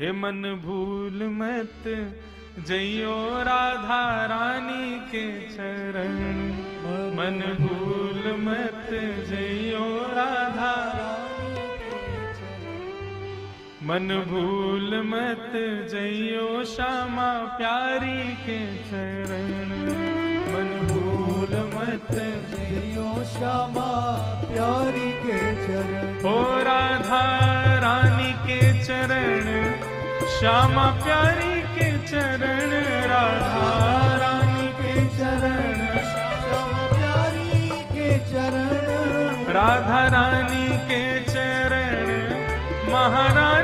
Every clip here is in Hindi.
हे मन भूल मत, जइयो राधा रानी के चरण। मन भूल मत, जइयो राधा मन भूल मत, जइयो श्यामा प्यारी के चरण। मन भूल मत, जइयो श्यामा प्यारी के चरण। और चरण, श्यामा प्यारी के चरण, राधा रानी के चरण, श्यामा प्यारी के चरण, राधा रानी के चरण महाराज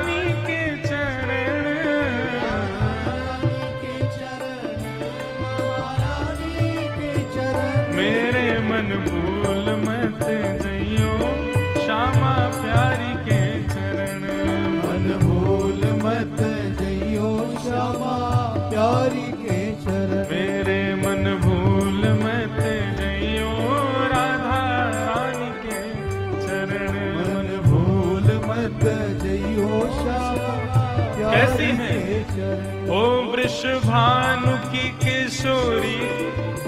ओ वृषभानु की किशोरी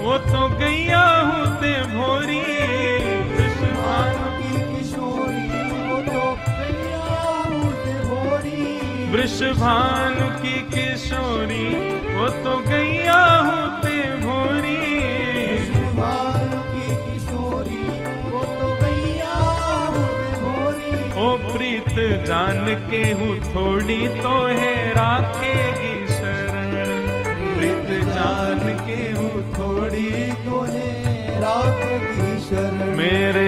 वो तो गैया होते भोरी। वृष भानु किशोरी वो तो गैया भोरी। की किशोरी वो तो गैया गीत जान के हूँ, थोड़ी तो है राखेगी शरण। गीत जान के हूँ, थोड़ी तो है राखेगी शरण। मेरे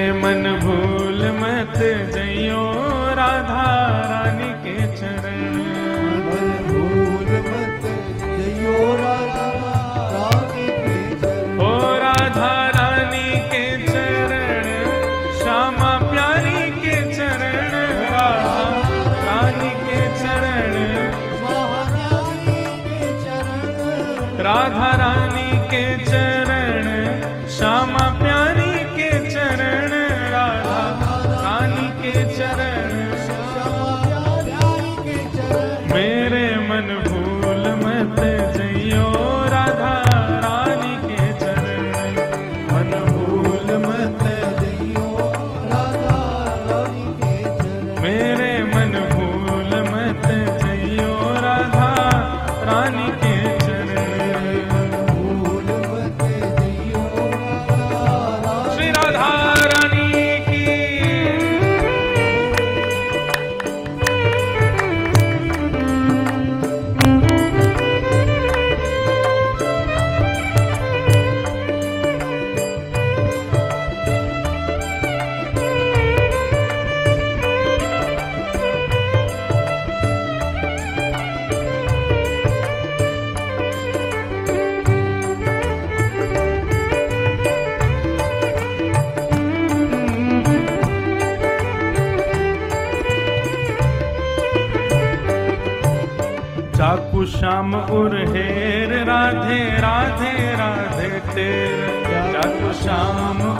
श्याम उर हेर राधे राधे राधे तेर। जादू श्याम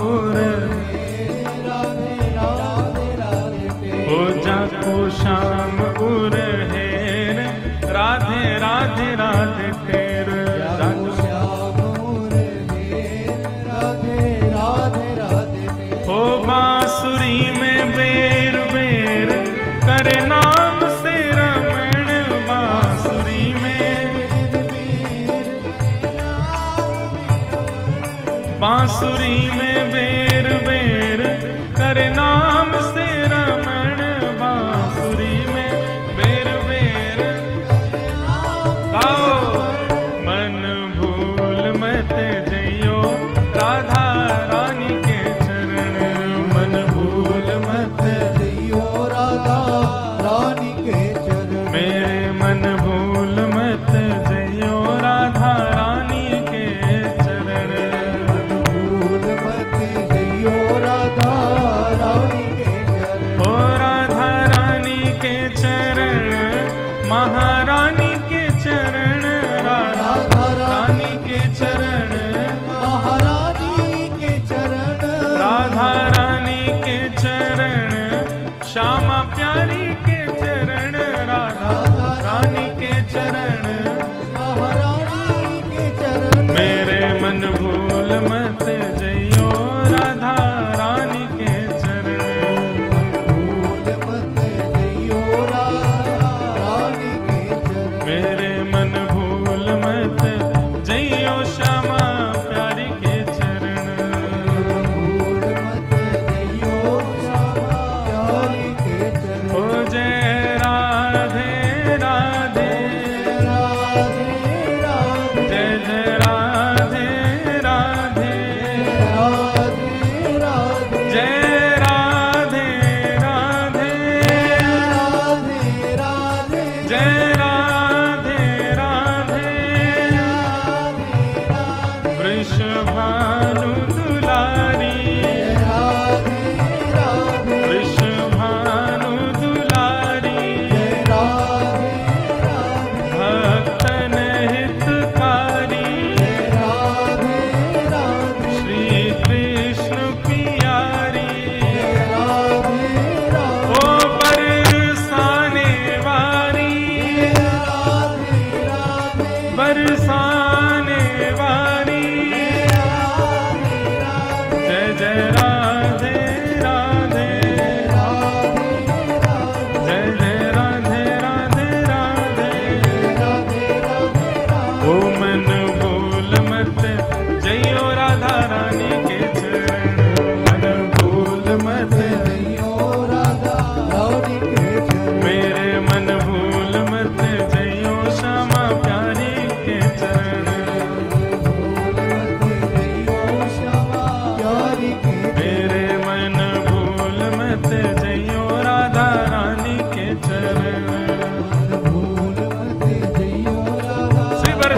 बांसुरी में बेर बेर कर नाम से राम शहानु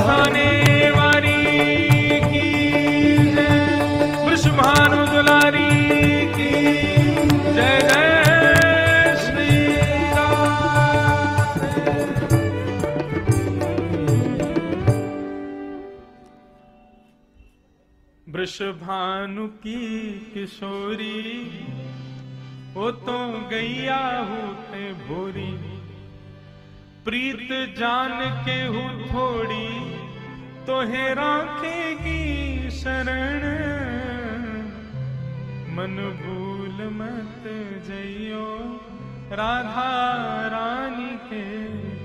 बसाने वाली की दुलारी की। जय जय श्री की किशोरी, वो तो गैया होते भोरी। प्रीत जान के हूँ थोड़ी तो है राखेगी शरण। मन भूल मत जइयो राधा रानी के।